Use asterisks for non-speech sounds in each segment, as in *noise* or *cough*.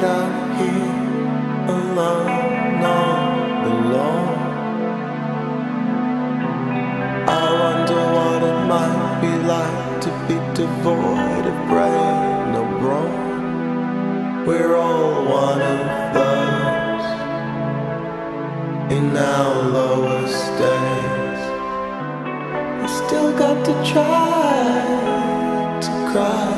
that I'm here alone, not alone. I wonder what it might be like to be devoid of brain no brawn. We're all one of those in our lowest days. I still got to try to cry.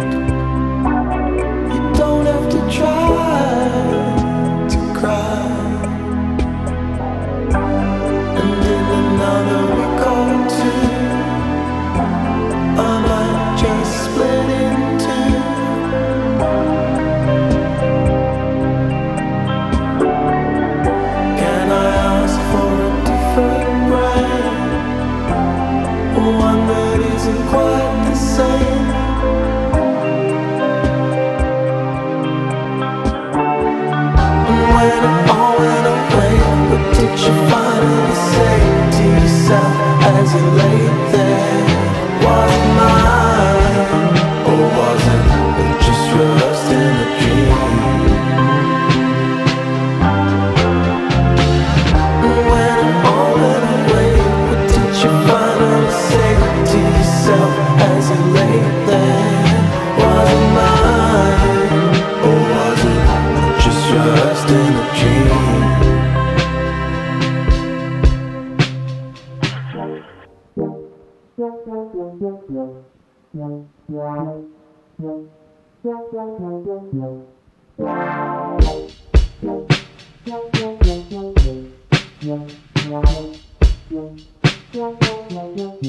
lost in a dream.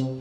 *laughs*